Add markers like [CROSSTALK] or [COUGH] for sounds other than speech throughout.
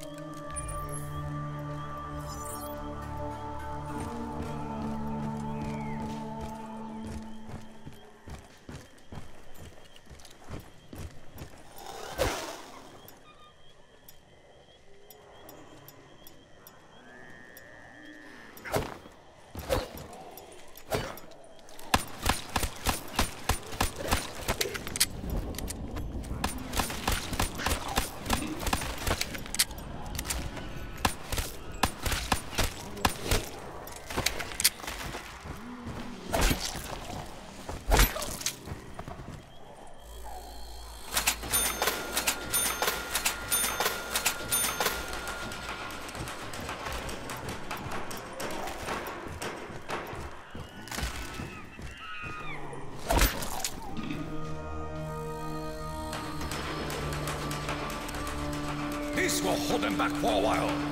This back for a while.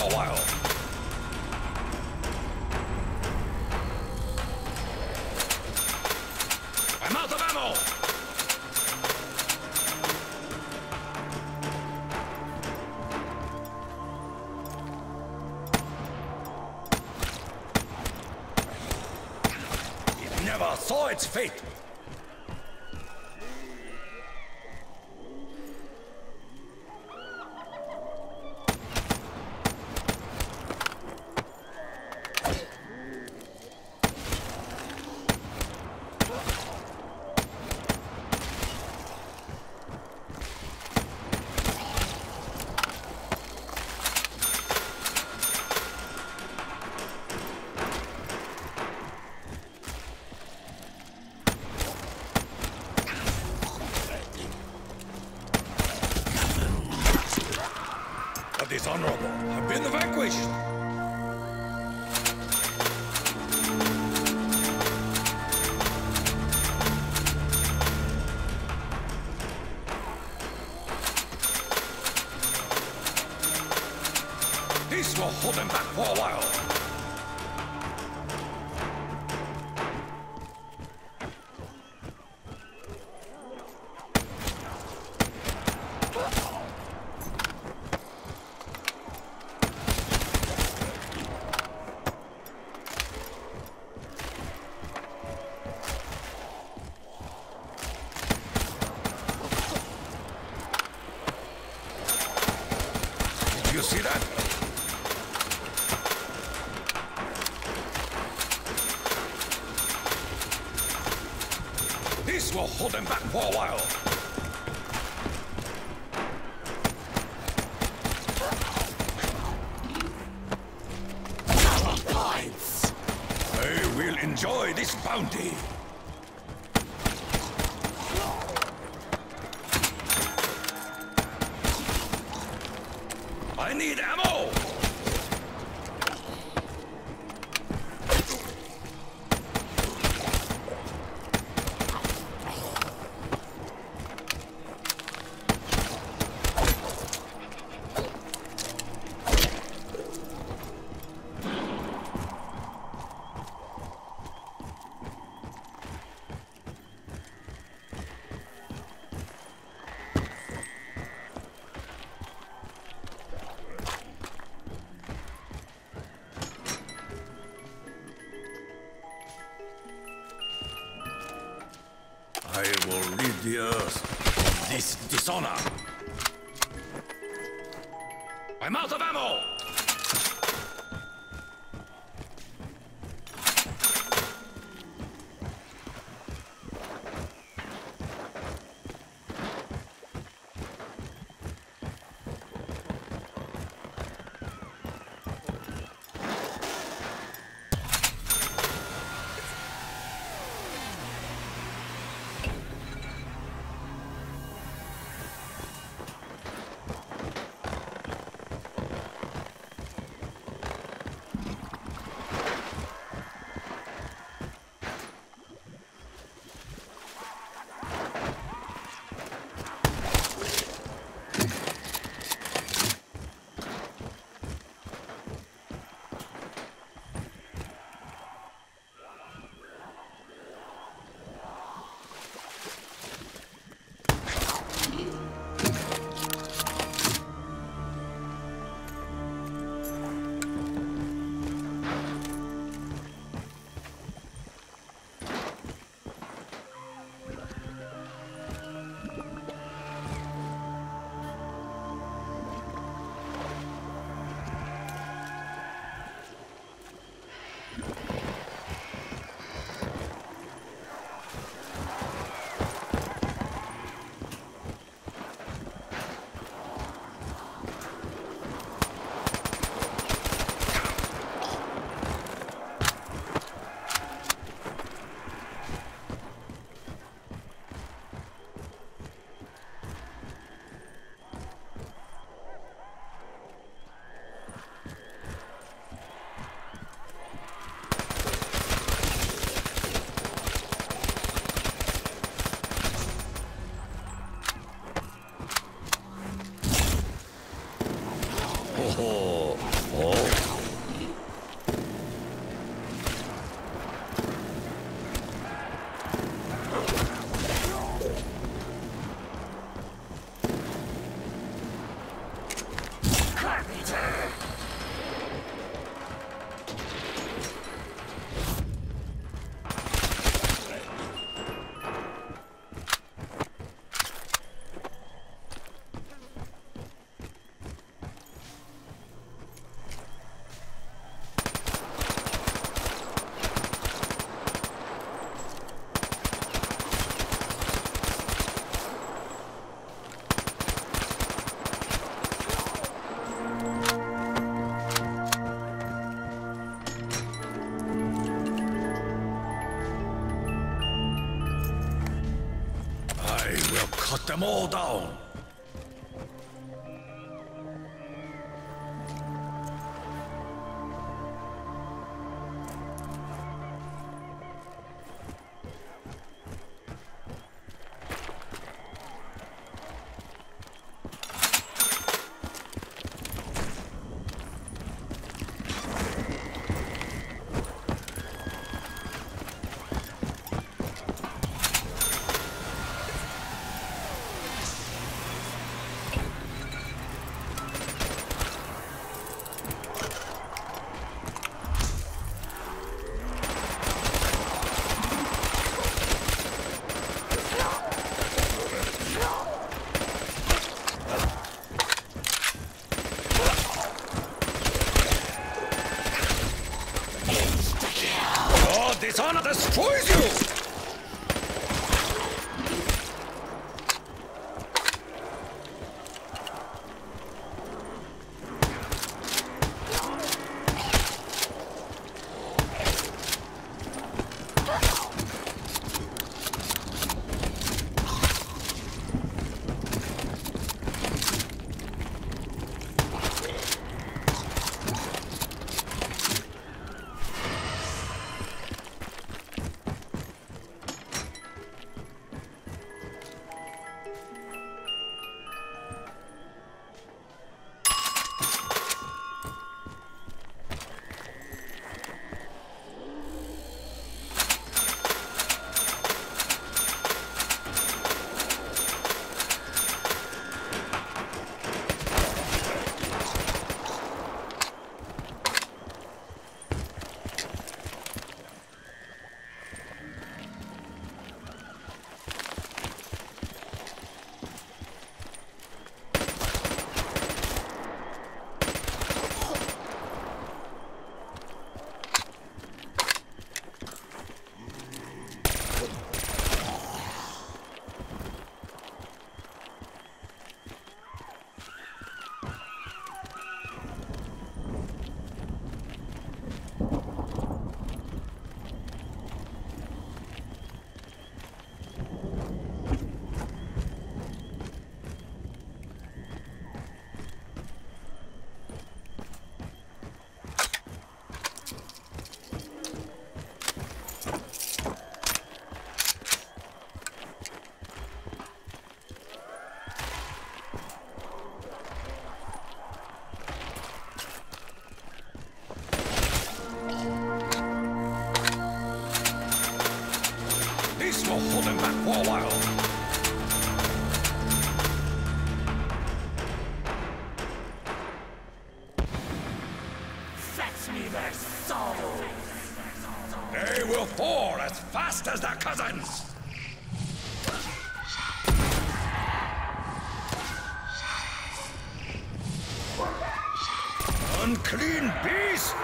A while. I'm out of ammo! It never saw its fate. The have been vanquished. You see that? This will hold them back for a while. They will enjoy this bounty. Them all down. Unclean beast!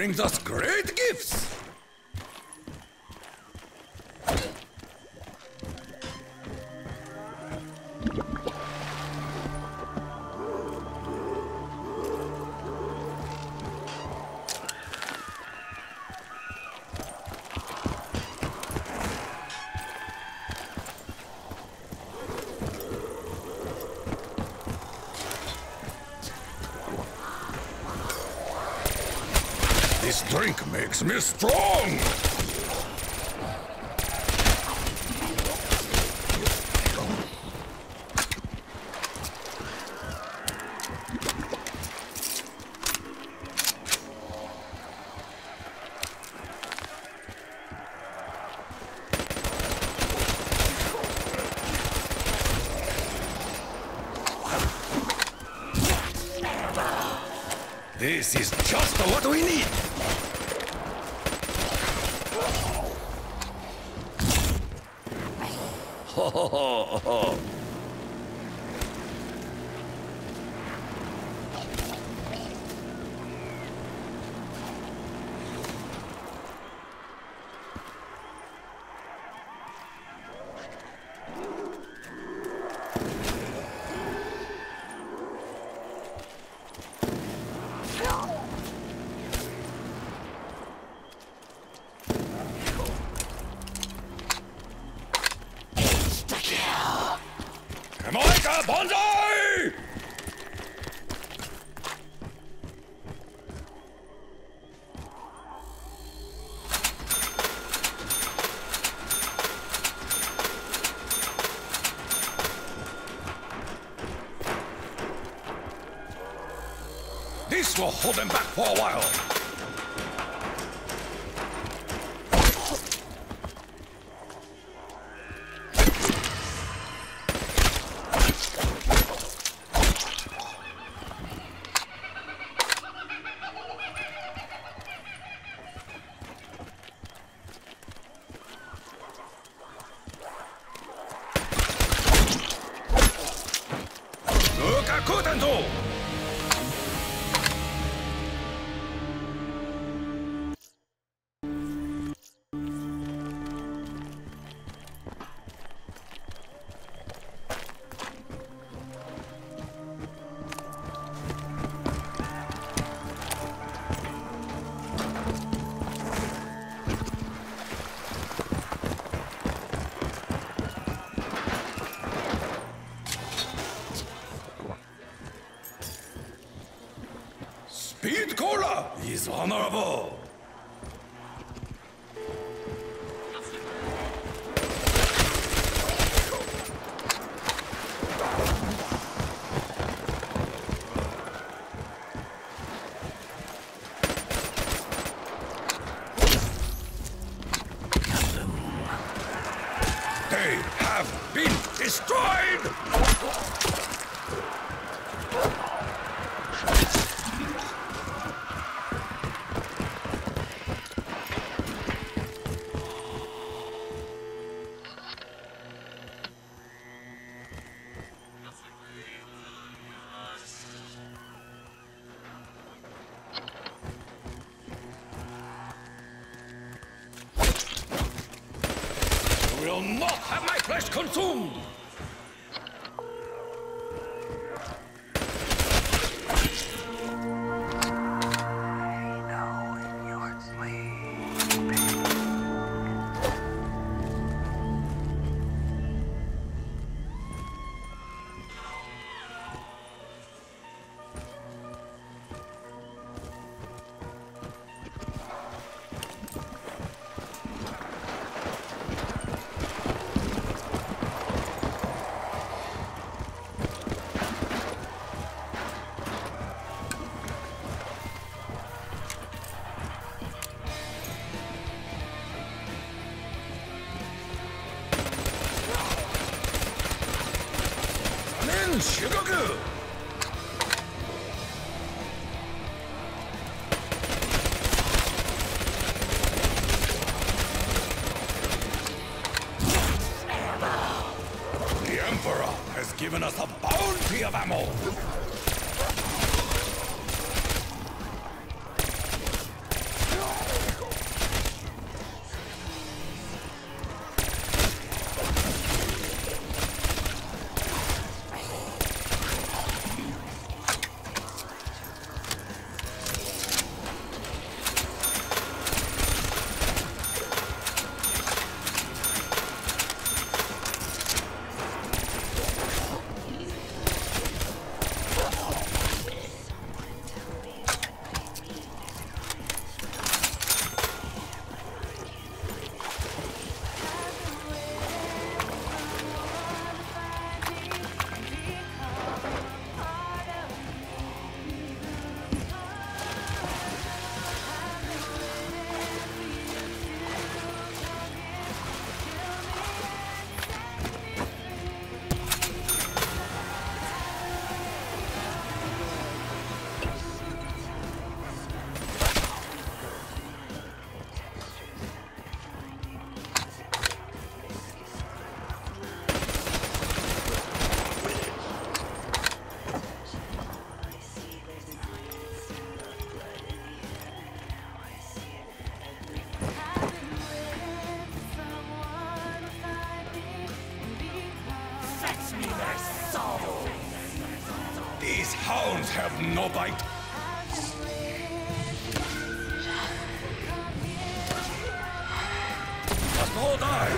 brings us makes me strong! This is just what we need! 어허허허허 Hold them back for a while. Kakutento! No bite. Must all die.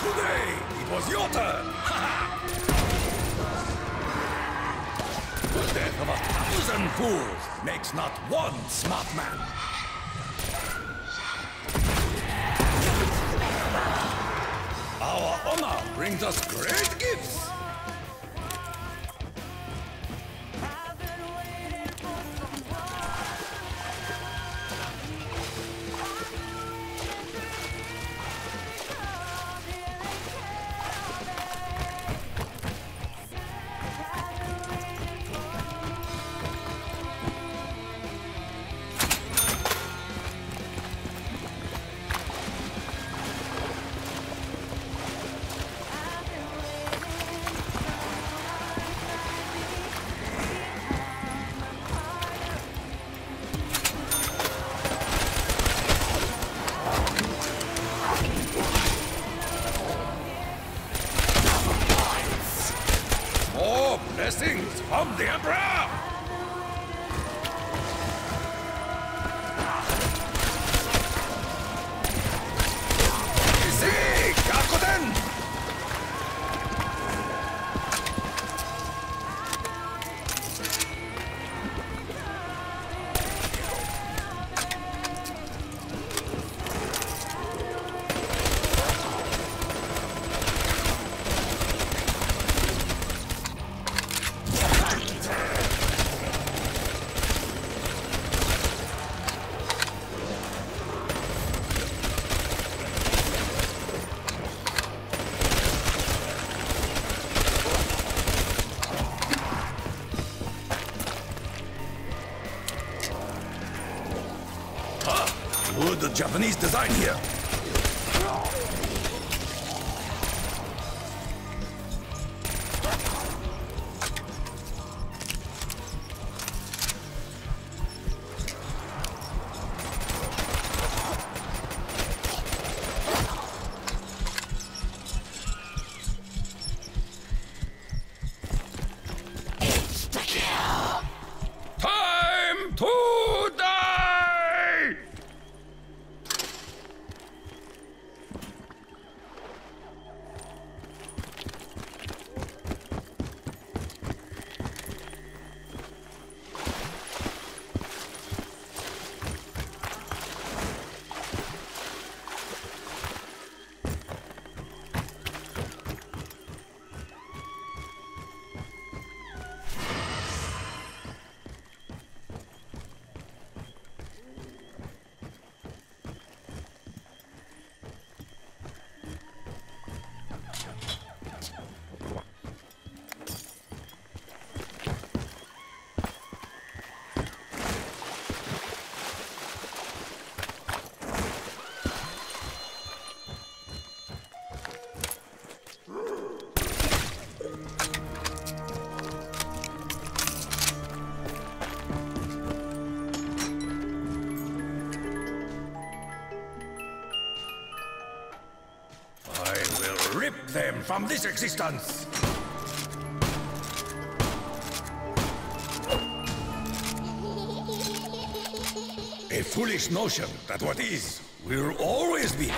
Today, it was your turn. [LAUGHS] the death of a thousand fools makes not one smart man. Our honor brings us great gifts. The Japanese design here? Rip them from this existence! A foolish notion that what is will always be.